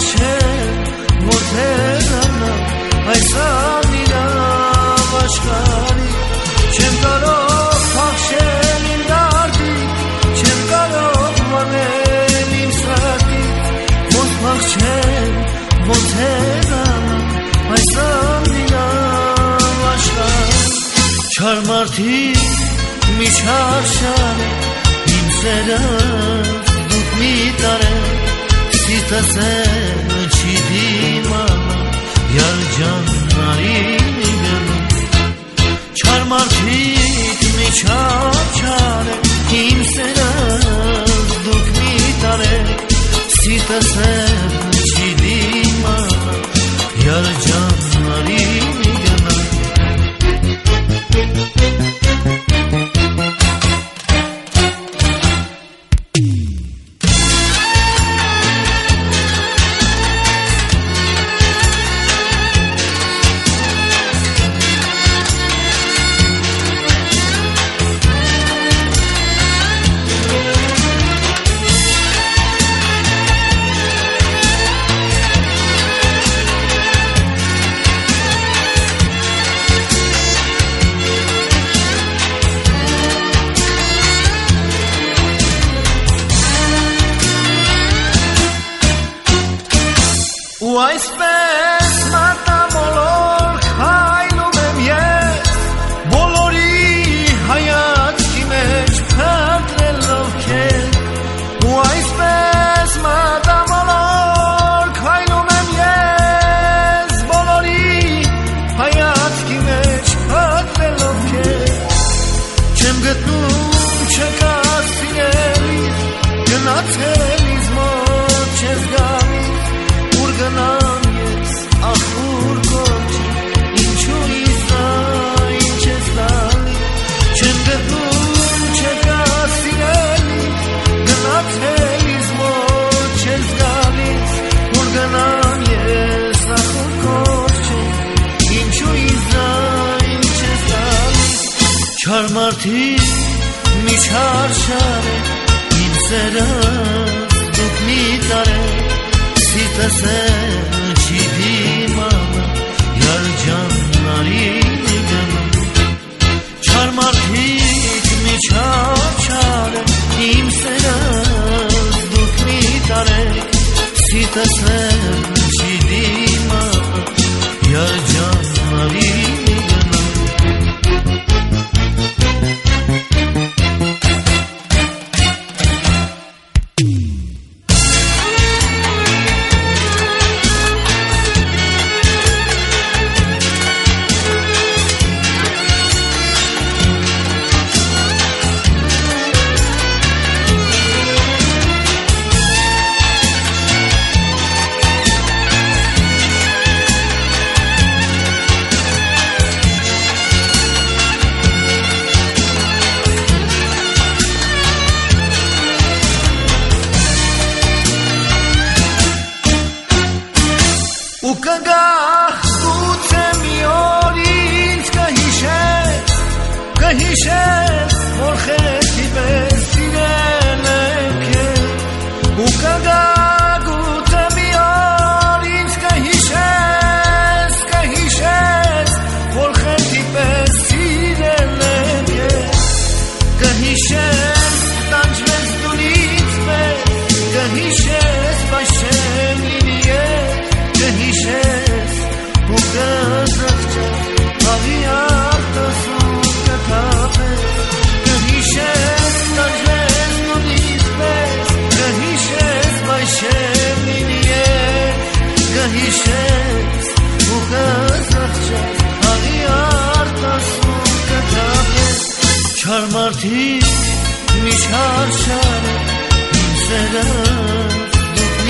չէ մորթելանա այս ամինա աշխարհի չեմ կարող փախչել իմ դարդի չեմ կարող մանել իմ սրտի մոտ փախչել մորթելանա այս ամինա աշխարհի չար մարդի մի չարշան իմ սերը դուք մի տարեք Sita se çidima Yar canayı gönül. Çarmar tit mi çar çare Kimse nazduk mi tare Sita se ու այսպես մատամոլոր քայլում եմ ես բոլորի հայացքի մեջ փնտրելով քեզ ու այսպես մատամոլոր քայլում եմ ես բոլորի հայացքի մեջ փնտրելով քեզ չեմ գտնում չկա սիրելիս գնացել ինձ մոտ չես գալիս ուր գնամ ես ախ ուր գործի ինչու իզա ինչ ես տալի չեմ գտնում չկա սիրելի գնացել ինձ մոտ չես գալիս ուր գնամ ես ախ ուր գործի ինչու իզա ինչ ես տալիս չար մարդի միջար շարե իմ սերը դուք մի տարեք sen çidimana Yar canları demem mi çarçare İm sen az duk mi darek ու կգա միջար շարը իմ սերը դուք